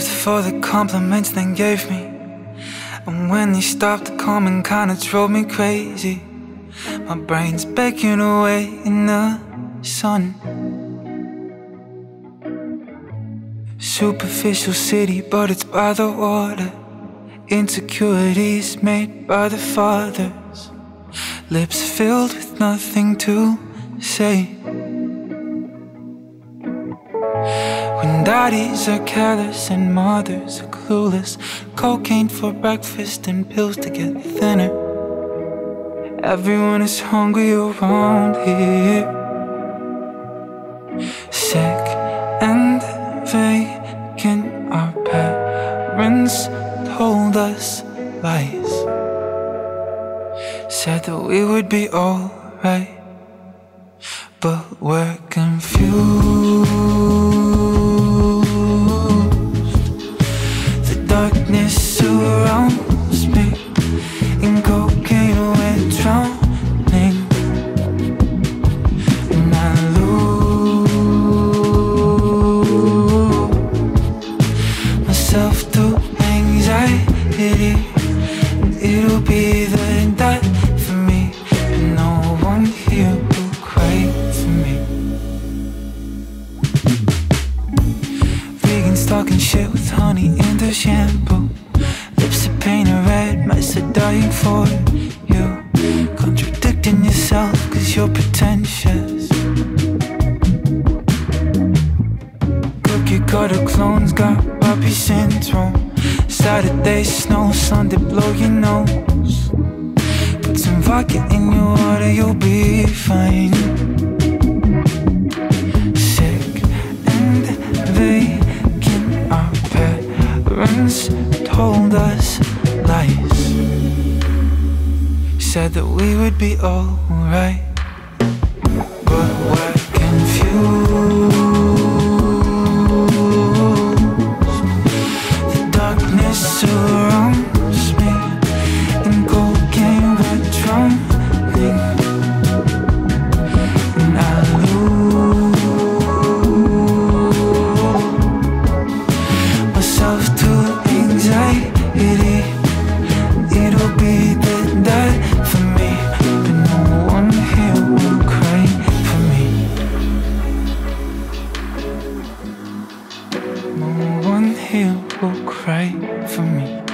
Lived for the compliments they gave me. And when they stopped coming, kinda drove me crazy. My brain's baking away in the sun. Superficial city, but it's by the water. Insecurities made by the fathers. Lips filled with nothing to say. When daddies are careless and mothers are clueless, cocaine for breakfast and pills to get thinner. Everyone is hungry around here. Sick and vacant, our parents told us lies. Said that we would be alright, but we're confused. It'll be the death for me. But no one here will cry for me. Vegans talking shit with honey in their shampoo. Lips are painted red, mice are dying for you. Contradicting yourself cause you're pretentious. Cookie cutter clones got puppy syndrome Saturday snow, Sunday blow your nose. Put some vodka in your water, you'll be fine. Sick and vacant, our parents told us lies. Said that we would be alright Cry for me